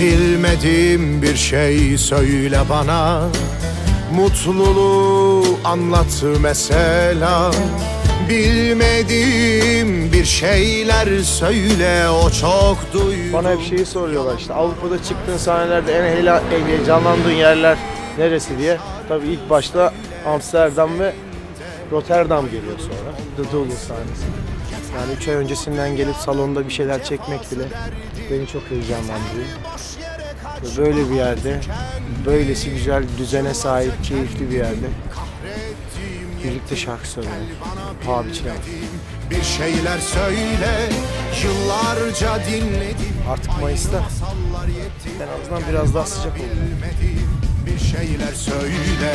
Bilmediğim bir şey söyle bana. Mutluluğu anlat mesela. Bilmediğim bir şeyler söyle o çok duydum. Bana hep şeyi soruyorlar işte Avrupa'da çıktığın sahnelerde en heyecanlandığın yerler neresi diye. Tabii ilk başta Amsterdam ve Rotterdam geliyor sonra. The Doodle sahnesi. Yani 3 ay öncesinden gelip salonda bir şeyler çekmek bile beni çok heyecanlandırıyor. Ve böyle bir yerde, böylesi güzel düzene sahip, keyifli bir yerde birlikte şarkı söylemek. Paha biçilemez. Bir şeyler söyle Yıllarca dinledim Artık Mayıs'ta en azından biraz daha sıcak olur. Bir şeyler söyle